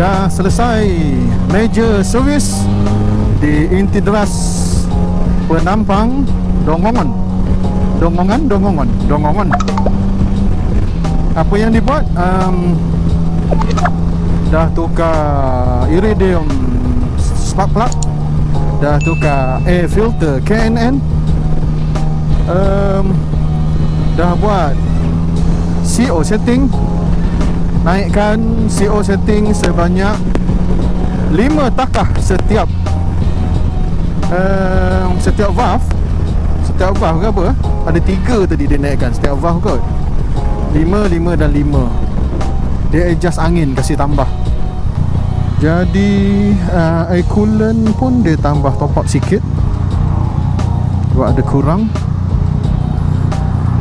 Dah selesai major service di Intidras Penampang Dongongan. Dongongan, Dongongan, Dongongan. Apa yang dibuat? Um, dah tukar iridium spark plug, dah tukar air filter KNN, um, dah buat CO setting naikkan CO setting sebanyak 5 takah setiap uh, setiap valve. Setiap valve ke apa? Ada 3 tadi dia naikkan setiap valve kot. 5, 5 dan 5 dia adjust angin kasih tambah. Jadi uh, air coolant pun dia tambah top up sikit. Buat ada kurang.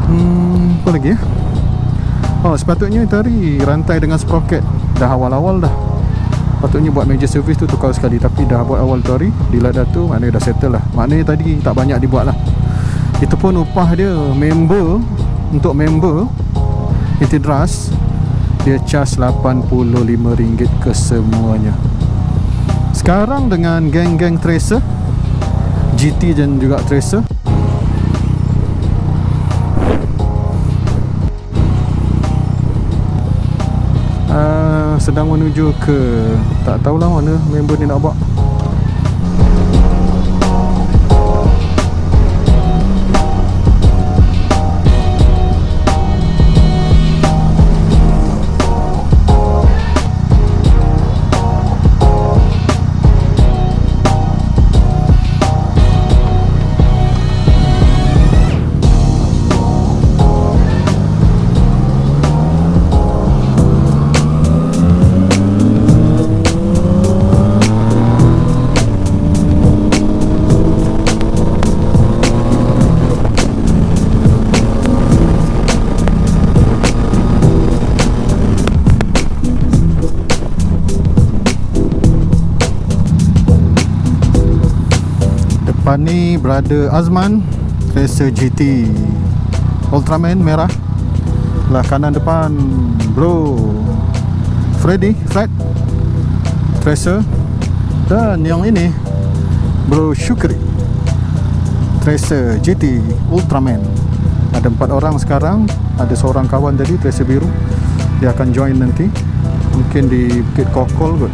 Hmm, apa lagi ya Oh sepatutnya tadi rantai dengan sprocket. Dah awal-awal dah. Patutnya buat major service tu tukar sekali. Tapi dah buat awal tu hari dah tu maknanya dah settle lah. Maknanya tadi tak banyak dibuat lah. Itu pun upah dia. Member Untuk member Intidras Dia charge RM85 kesemuanya Sekarang dengan geng-geng tracer GT dan juga tracer sedang menuju ke tak tahulah mana member ni nak bawa Brother Azman Tracer GT Ultraman merah. Belah kanan depan Bro. Freddy Fred Tracer. Dan yang ini Bro Shukri Tracer GT Ultraman. Ada empat orang sekarang. Ada seorang kawan tadi Tracer biru. Dia akan join nanti. Mungkin di Bukit Kokol kot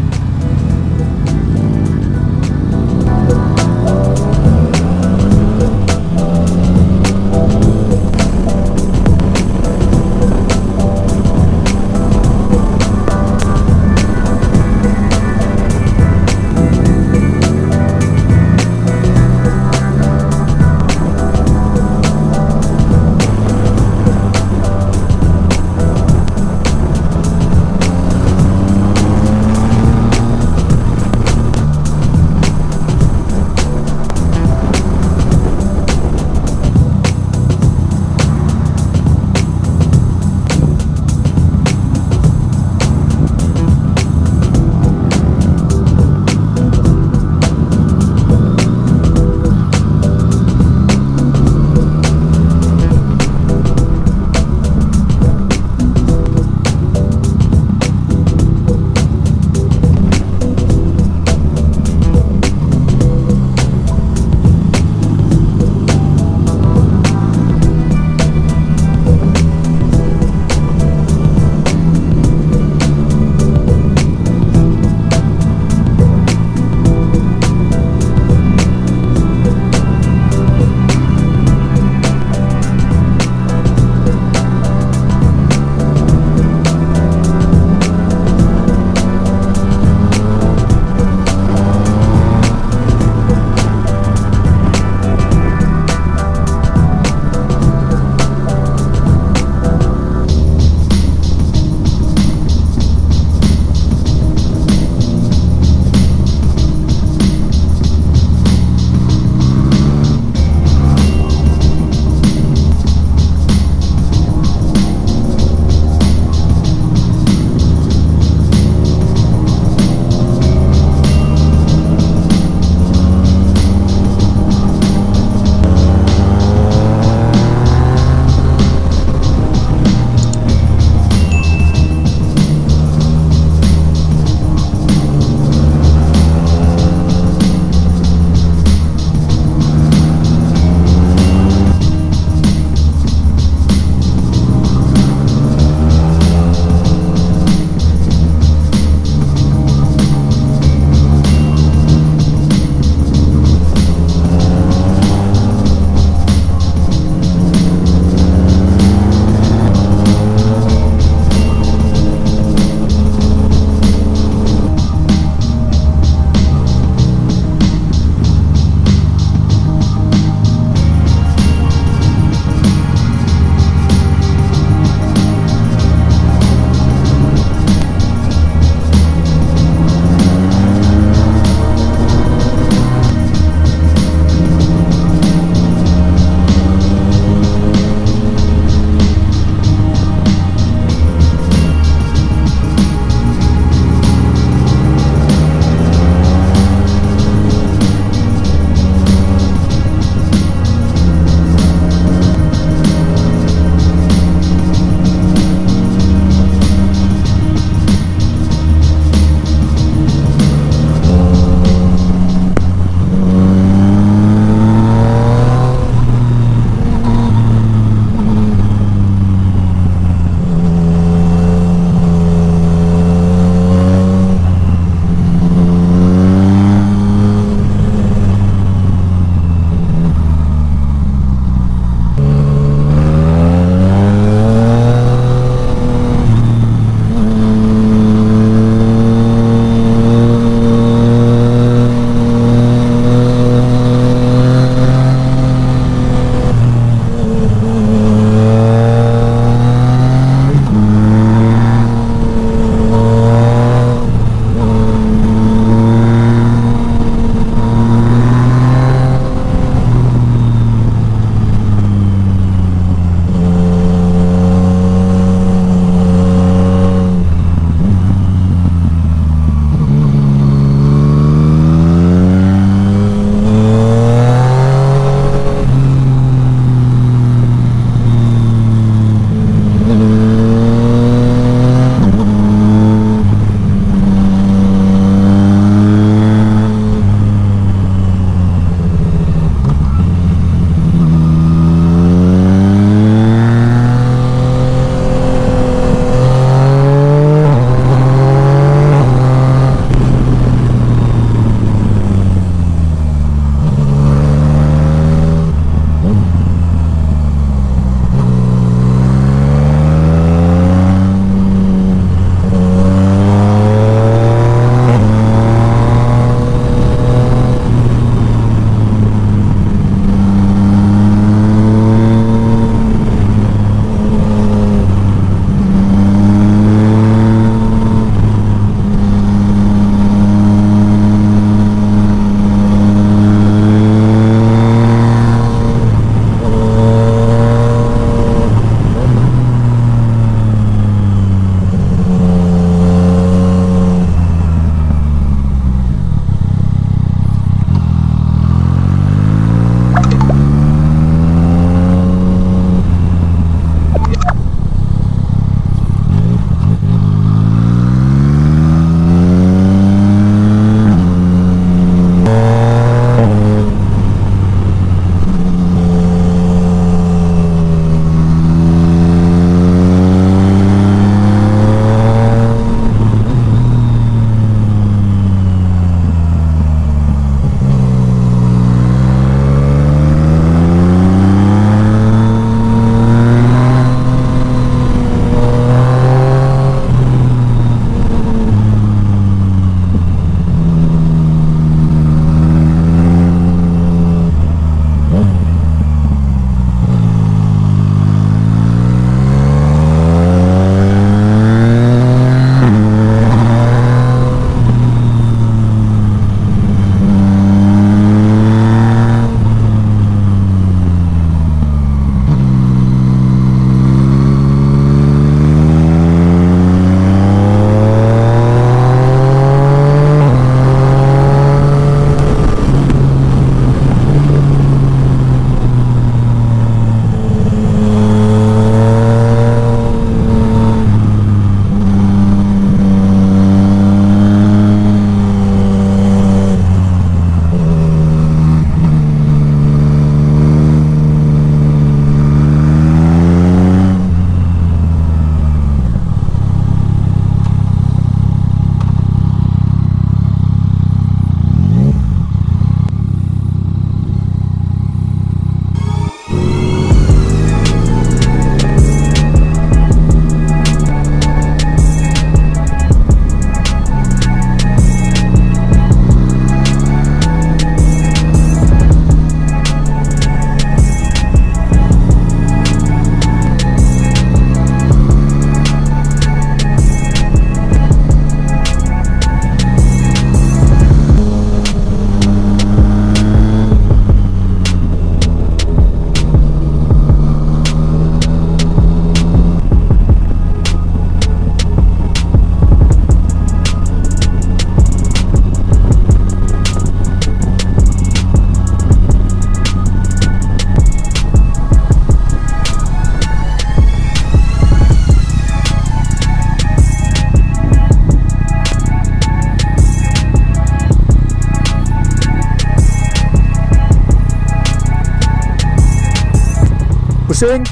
Pusing?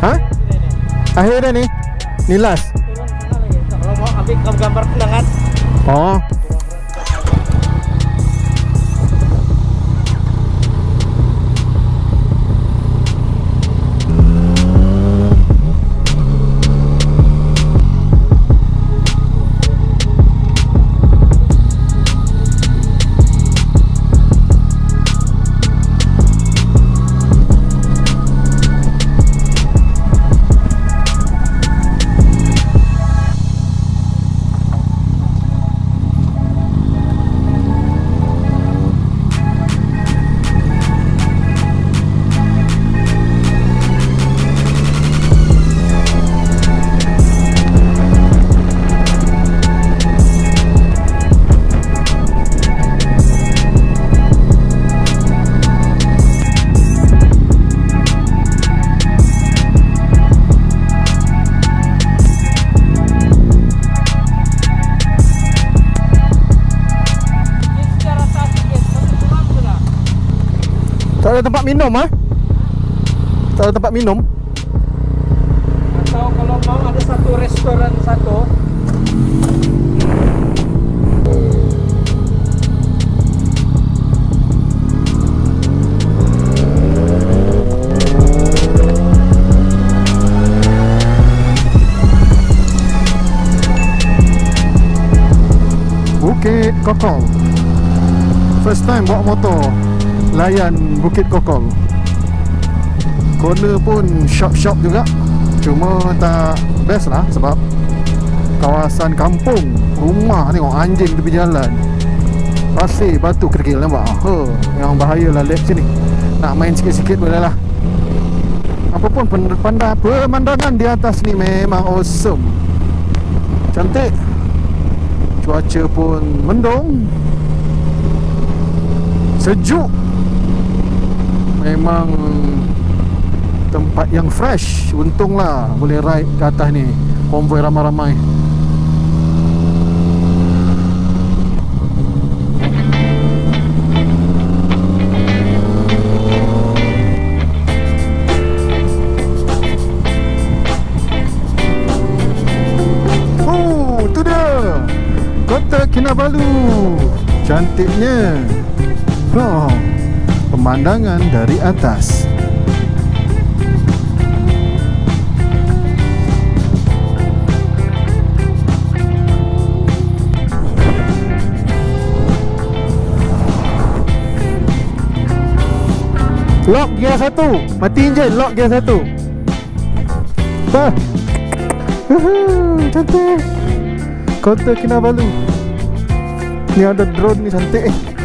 Lah. Ha? Akhir dah ni? Ni last? Kalau mau ambil gambar tendangan. Oh tempat minum ah? Tak ada tempat minum? Atau kalau mau ada satu restoran satu. Bukit Kokol First time bawa motor Layan Bukit Kokol Corner pun shop-shop juga. Cuma tak best lah Sebab Kawasan kampung Rumah tengok anjing tepi jalan. Pasir batu kerikil nampak? Ha, Yang bahaya lah lap sini. Nak main sikit-sikit boleh lah. Apa pun pen- pandai pemandangan di atas ni memang awesome. Cantik. Cuaca pun mendung. Sejuk Memang Tempat yang fresh. Untunglah boleh ride ke atas ni. Konvoi ramai-ramai. Oh, Kinabalu. Cantiknya. Oh, pemandangan dari atas. Lock gear satu. Mati enjin Lock gear satu. Huhu, Cantik. Kota Kinabalu. Ni ada drone ni cantik. eh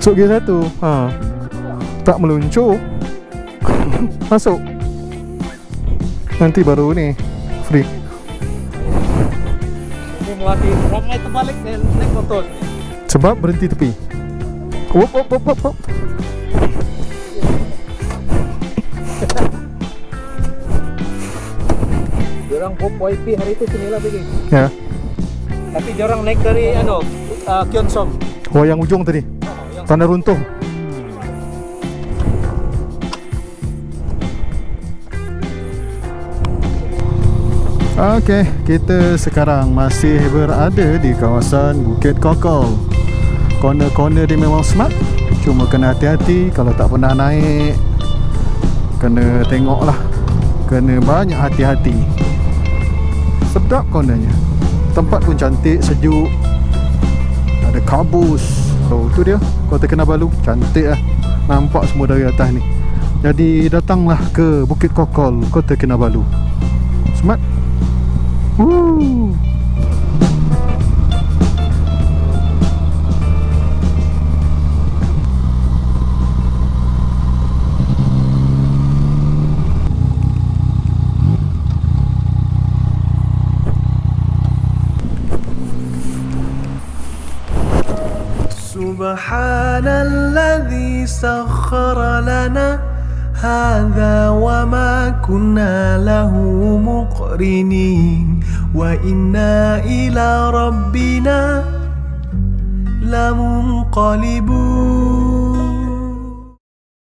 Masuk gear satu ha. Tak meluncur Masuk Nanti baru ni Free Ini melatih ramai terbalik dan naik motor. Sebab berhenti tepi Wop wop wop wop Diorang pop YP hari itu sini lah pergi. Ya Tapi diorang naik dari ano, uh, Kyonsong. Oh yang ujung tadi Tanah runtuh Okey, kita sekarang masih berada di kawasan Bukit Kokol. Corner-corner dia memang smart, cuma kena hati-hati kalau tak pernah naik. Kena tengoklah. Kena banyak hati-hati. Sedap cornernya. Tempat pun cantik, sejuk. Ada kabus. Oh, tu dia. Kota Kinabalu. Cantik lah. Nampak semua dari atas ni. Jadi datanglah ke Bukit Kokol, Kota Kinabalu. Smart. Woo. سبحان الذي سخر لنا هذا وما كنا له مقرنين وإنا إلى ربنا لمنقلبون.